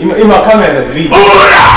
Ima, ima kamere dvije. URA!